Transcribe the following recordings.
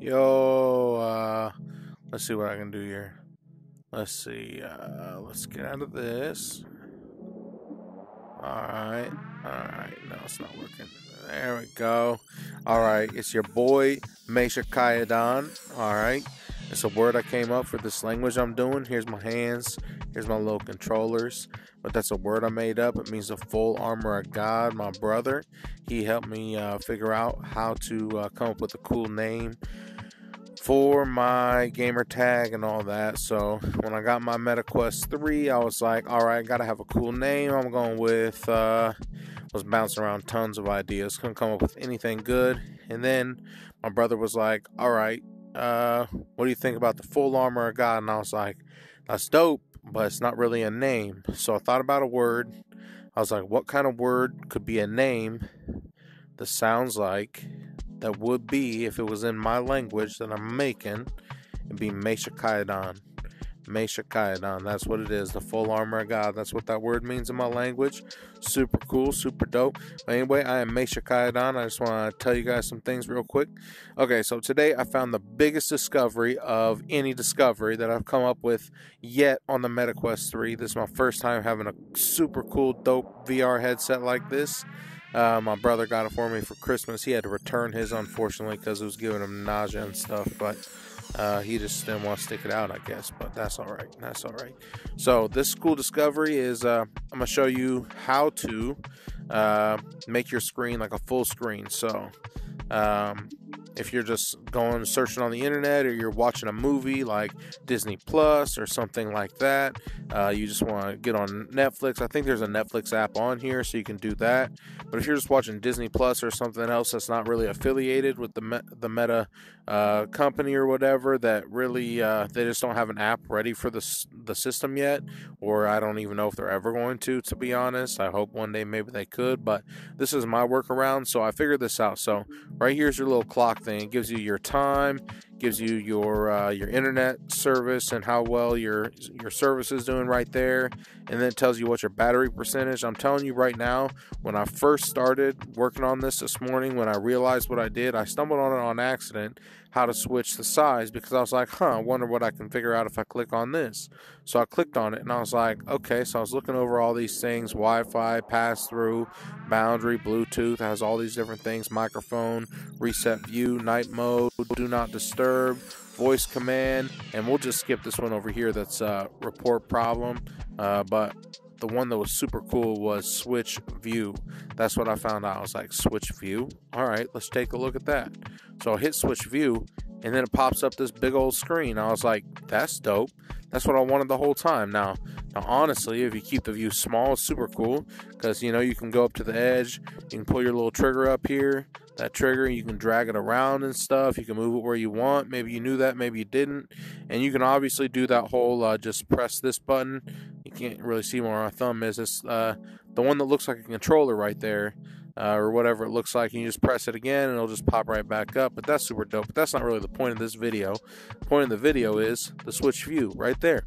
Yo, uh, let's see what I can do here. Let's see. Uh, let's get out of this. All right. All right. No, it's not working. There we go. All right. It's your boy, Mashaciadon. All right. It's a word I came up for this language I'm doing. Here's my hands. Here's my little controllers. But that's a word I made up. It means the full armor of God. My brother, he helped me uh, figure out how to uh, come up with a cool name for my gamer tag and all that. So when I got my MetaQuest 3, I was like, all right, gotta have a cool name. I'm going with, uh, was bouncing around tons of ideas, couldn't come up with anything good. And then my brother was like, all right, uh, what do you think about the full armor of God? And I was like, that's dope, but it's not really a name. So I thought about a word. I was like, what kind of word could be a name that sounds like that would be if it was in my language that I'm making, it'd be Mashaciadon. Mesha Kaidan. That's what it is. The full armor of God. That's what that word means in my language. Super cool, super dope. But anyway, I am Mashaciadon. I just want to tell you guys some things real quick. Okay, so today I found the biggest discovery of any discovery that I've come up with yet on the MetaQuest 3. This is my first time having a super cool, dope VR headset like this. Uh, my brother got it for me for Christmas. He had to return his, unfortunately, because it was giving him nausea and stuff. But uh, he just didn't want to stick it out, I guess. But that's all right. That's all right. So this cool discovery is uh, I'm gonna show you how to uh, make your screen like a full screen. So um, if you're just going searching on the internet or you're watching a movie like Disney Plus or something like that, uh, you just want to get on Netflix. I think there's a Netflix app on here, so you can do that. But if you're just watching Disney Plus or something else that's not really affiliated with the me- the Meta uh, company or whatever, that really uh, they just don't have an app ready for the the system yet, or I don't even know if they're ever going to. To be honest, I hope one day maybe they could. But this is my workaround, so I figured this out. So right here's your little clock thing. It gives you your time, gives you your uh, your internet service and how well your your service is doing right there, and then it tells you what your battery percentage. I'm telling you right now, when I first started working on this this morning, when I realized what I did, I stumbled on it on accident how to switch the size because I was like, huh, I wonder what I can figure out if I click on this. So I clicked on it and I was like, okay. So I was looking over all these things Wi Fi, pass through, boundary, Bluetooth, has all these different things microphone, reset view, night mode, do not disturb, voice command. And we'll just skip this one over here that's uh, report problem. Uh, but the one that was super cool was switch view. That's what I found out. I was like, switch view? All right, let's take a look at that. So I hit switch view, and then it pops up this big old screen. I was like, that's dope. That's what I wanted the whole time. Now, now honestly, if you keep the view small, it's super cool because you know you can go up to the edge, you can pull your little trigger up here, that trigger, you can drag it around and stuff. You can move it where you want. Maybe you knew that, maybe you didn't. And you can obviously do that whole uh, just press this button. You can't really see where my thumb is. It's uh, the one that looks like a controller right there uh, or whatever it looks like. And you just press it again and it'll just pop right back up. But that's super dope. But that's not really the point of this video. The point of the video is the switch view right there.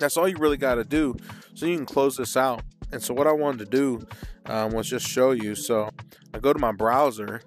That's all you really got to do. So you can close this out. And so what I wanted to do um, was just show you. So I go to my browser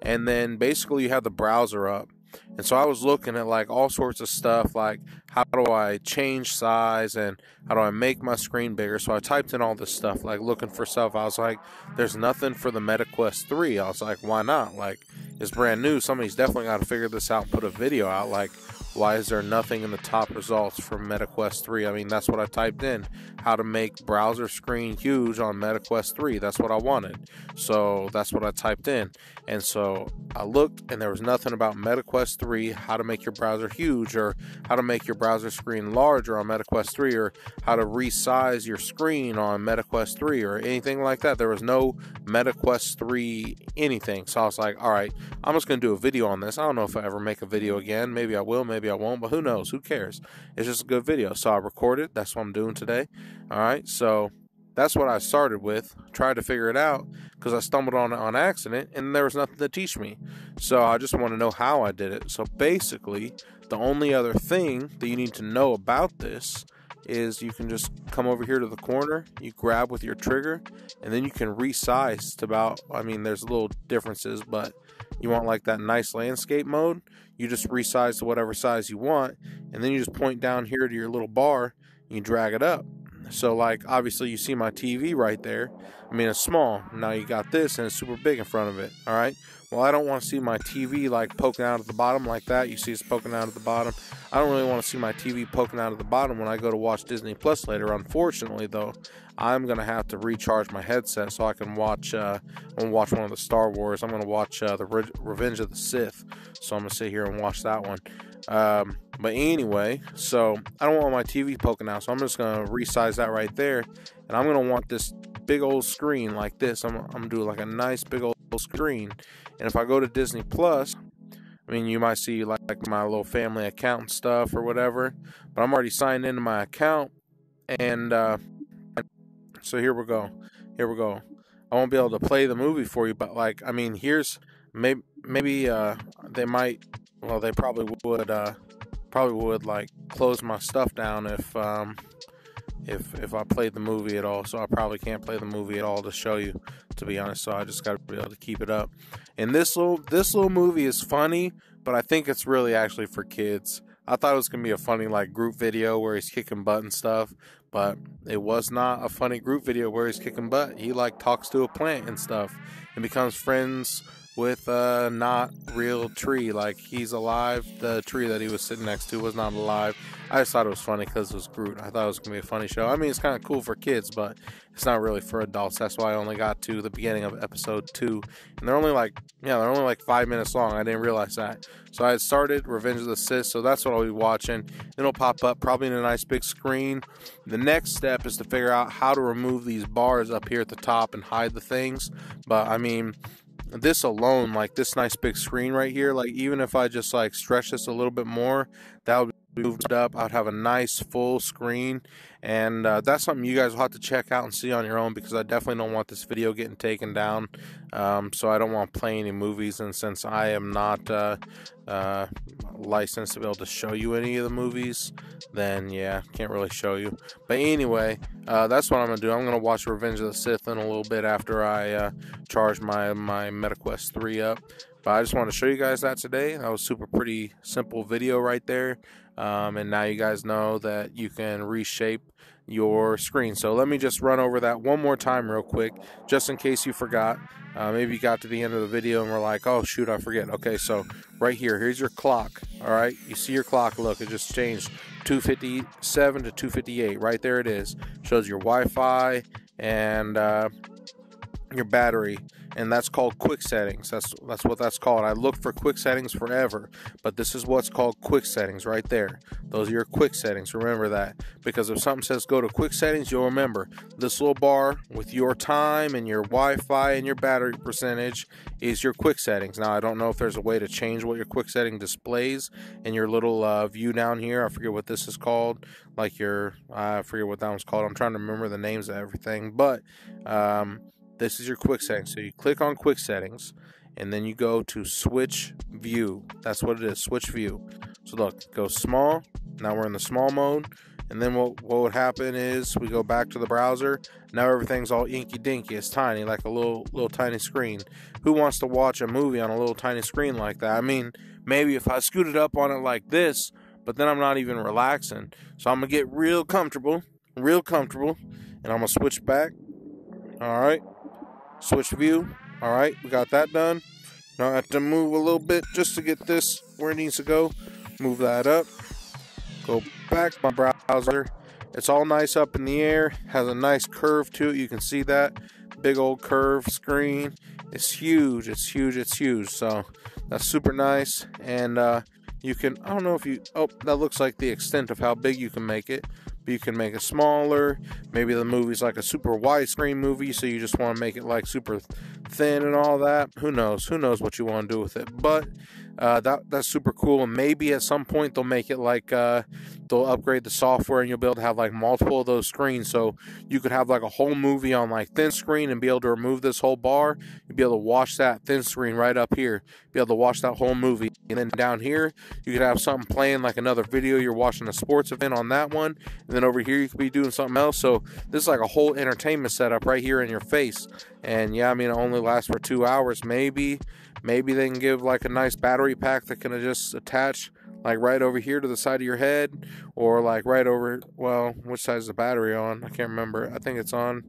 and then basically you have the browser up. And so I was looking at like all sorts of stuff like how do I change size and how do I make my screen bigger? So I typed in all this stuff, like looking for stuff. I was like, there's nothing for the MetaQuest 3. I was like, why not? Like, it's brand new. Somebody's definitely got to figure this out put a video out. Like, why is there nothing in the top results for MetaQuest 3? I mean, that's what I typed in. How to make browser screen huge on MetaQuest 3. That's what I wanted. So that's what I typed in. And so I looked and there was nothing about MetaQuest 3, how to make your browser huge, or how to make your browser screen larger on MetaQuest 3, or how to resize your screen on MetaQuest 3, or anything like that. There was no MetaQuest 3 anything. So I was like, all right, I'm just going to do a video on this. I don't know if I ever make a video again. Maybe I will, maybe maybe I won't, but who knows? Who cares? It's just a good video. So I recorded. That's what I'm doing today. All right. So that's what I started with. Tried to figure it out because I stumbled on it on accident and there was nothing to teach me. So I just want to know how I did it. So basically, the only other thing that you need to know about this is you can just come over here to the corner, you grab with your trigger, and then you can resize to about, I mean, there's little differences, but you want like that nice landscape mode, you just resize to whatever size you want, and then you just point down here to your little bar, and you drag it up. So like obviously you see my TV right there. I mean it's small. Now you got this and it's super big in front of it. All right. Well, I don't want to see my TV like poking out at the bottom like that. You see it's poking out at the bottom. I don't really want to see my TV poking out at the bottom when I go to watch Disney Plus later. Unfortunately, though, I'm gonna have to recharge my headset so I can watch. Uh, I'm gonna watch one of the Star Wars. I'm gonna watch uh, the Re- Revenge of the Sith. So I'm gonna sit here and watch that one. Um, but anyway, so I don't want my TV poking out, so I'm just gonna resize that right there, and I'm gonna want this big old screen like this. I'm, I'm gonna do like a nice big old screen, and if I go to Disney Plus, I mean you might see like, my little family account and stuff or whatever, but I'm already signed into my account, and uh, so here we go, here we go. I won't be able to play the movie for you, but like I mean here's maybe maybe uh, they might well, they probably would uh, probably would like close my stuff down if um, if if I played the movie at all. So I probably can't play the movie at all to show you, to be honest. So I just got to be able to keep it up. And this little this little movie is funny, but I think it's really actually for kids. I thought it was gonna be a funny like group video where he's kicking butt and stuff, but it was not a funny group video where he's kicking butt. He like talks to a plant and stuff and becomes friends with a not real tree. Like he's alive. The tree that he was sitting next to was not alive. I just thought it was funny because it was Groot. I thought it was gonna be a funny show. I mean, it's kind of cool for kids, but it's not really for adults. That's why I only got to the beginning of episode two, and they're only like yeah, they're only like five minutes long. I didn't realize that. So I had started Revenge of the Sith, so that's what I'll be watching. It'll pop up probably in a nice big screen. The next step is to figure out how to remove these bars up here at the top and hide the things. But I mean this alone, like this nice big screen right here, like even if I just like stretch this a little bit more, that would moved up. I'd have a nice full screen, and uh, that's something you guys will have to check out and see on your own because I definitely don't want this video getting taken down. Um, so I don't want to play any movies, and since I am not uh, uh, licensed to be able to show you any of the movies, then yeah, can't really show you. But anyway, uh, that's what I'm gonna do. I'm gonna watch Revenge of the Sith in a little bit after I uh, charge my my MetaQuest 3 up. But I just want to show you guys that today. That was super pretty simple video right there. Um, and now you guys know that you can reshape your screen. So let me just run over that one more time real quick, just in case you forgot. Uh, maybe you got to the end of the video and were like, oh shoot, I forget. Okay, so right here, here's your clock. All right, you see your clock. Look, it just changed 257 to 258. Right there it is. Shows your Wi-Fi and uh, your battery and that's called quick settings. That's that's what that's called. I looked for quick settings forever, but this is what's called quick settings right there. Those are your quick settings. Remember that because if something says go to quick settings, you'll remember this little bar with your time and your Wi-Fi and your battery percentage is your quick settings. Now I don't know if there's a way to change what your quick setting displays in your little uh, view down here. I forget what this is called. Like your I forget what that one's called. I'm trying to remember the names of everything, but um, this is your quick settings. So you click on quick settings and then you go to switch view. That's what it is, switch view. So look, go small. Now we're in the small mode. And then what, what would happen is we go back to the browser. Now everything's all inky dinky. It's tiny, like a little little tiny screen. Who wants to watch a movie on a little tiny screen like that? I mean, maybe if I scooted up on it like this, but then I'm not even relaxing. So I'm gonna get real comfortable, real comfortable, and I'm gonna switch back. All right switch view. All right, we got that done. Now I have to move a little bit just to get this where it needs to go. Move that up. Go back to my browser. It's all nice up in the air. Has a nice curve to it. You can see that big old curve screen. It's huge. It's huge. It's huge. So that's super nice. And uh, you can. I don't know if you. Oh, that looks like the extent of how big you can make it you can make it smaller. Maybe the movie's like a super widescreen movie, so you just want to make it like super thin and all that. Who knows? Who knows what you want to do with it? But uh, that that's super cool. And maybe at some point they'll make it like uh, they'll upgrade the software and you'll be able to have like multiple of those screens. So you could have like a whole movie on like thin screen and be able to remove this whole bar. You'd be able to watch that thin screen right up here. Be able to watch that whole movie. And then down here, you could have something playing like another video. You're watching a sports event on that one. And then over here you could be doing something else. So this is like a whole entertainment setup right here in your face. And yeah, I mean, it only lasts for two hours. Maybe, maybe they can give like a nice battery pack that can just attach like right over here to the side of your head or like right over well which side is the battery on? I can't remember. I think it's on.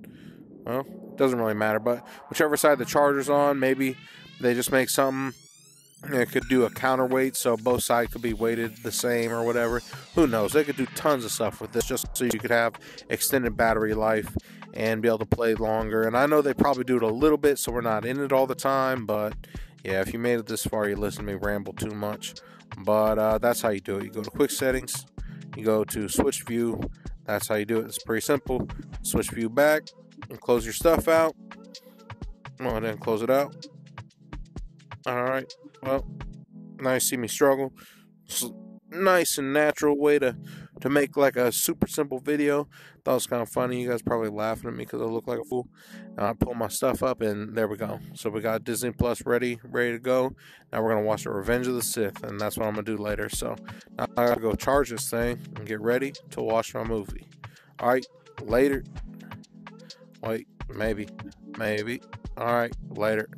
Well it doesn't really matter but whichever side the charger's on maybe they just make something it could do a counterweight so both sides could be weighted the same or whatever. Who knows? They could do tons of stuff with this just so you could have extended battery life and be able to play longer. And i know they probably do it a little bit so we're not in it all the time but yeah if you made it this far you listen to me ramble too much but uh, that's how you do it. You go to quick settings, you go to switch view. That's how you do it. It's pretty simple. Switch view back and close your stuff out. Well, then close it out. All right. Well, now you see me struggle. Nice and natural way to to make like a super simple video. Thought it was kind of funny. You guys probably laughing at me because I look like a fool. And I pull my stuff up, and there we go. So we got Disney Plus ready, ready to go. Now we're gonna watch the Revenge of the Sith, and that's what I'm gonna do later. So now I gotta go charge this thing and get ready to watch my movie. All right, later. Wait, maybe, maybe. All right, later.